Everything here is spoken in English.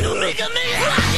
Nigga, nigga.